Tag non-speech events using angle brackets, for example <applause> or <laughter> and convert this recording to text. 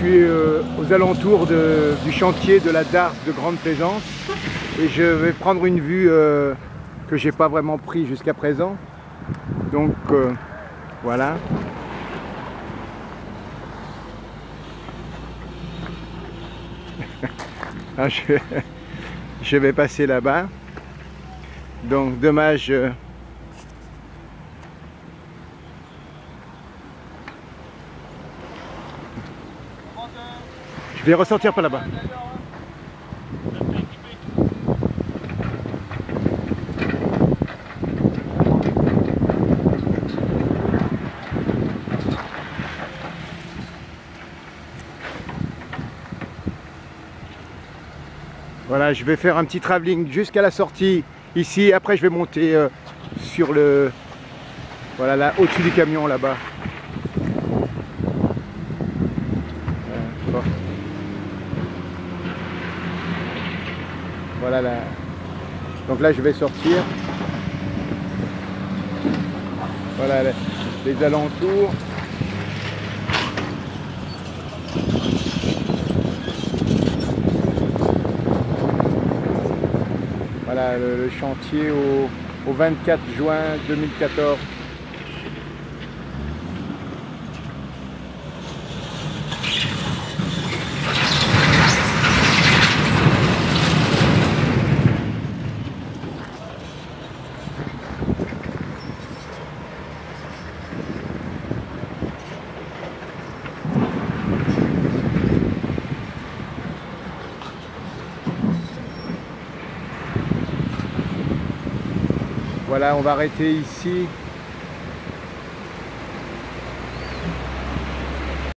suis euh, aux alentours du chantier de la Darse de Grande Plaisance et je vais prendre une vue euh, que j'ai pas vraiment pris jusqu'à présent. Donc euh, voilà. <laughs> Ah, je, je vais passer là-bas. Donc dommage. euh, Je vais ressortir par là-bas. Voilà, je vais faire un petit travelling jusqu'à la sortie ici. Après, je vais monter euh, sur le. Voilà, là, au-dessus du camion là-bas. Voilà, bon. Voilà là. Donc là, je vais sortir. Voilà les, alentours. Voilà le, chantier au 24 juin 2014. Voilà, on va arrêter ici